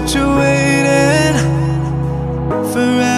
kept you waiting forever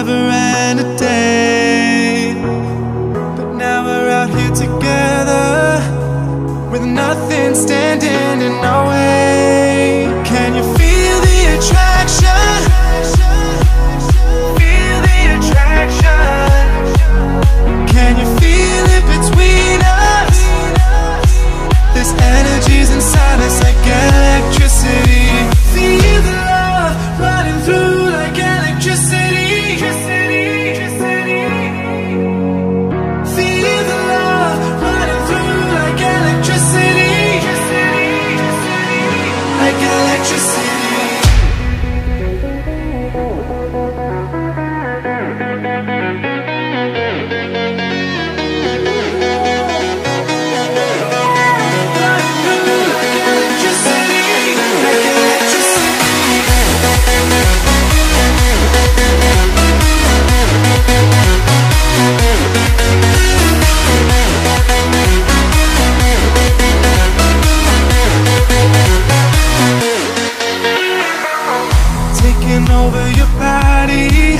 over your body.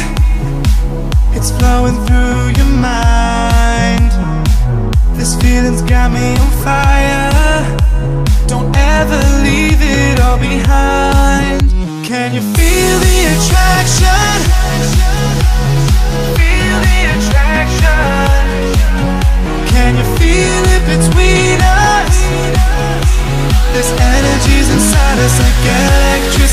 It's flowing through your mind. This feeling's got me on fire. Don't ever leave it all behind. Can you feel the attraction? Feel the attraction. Can you feel it between us? This energy's inside us like electricity.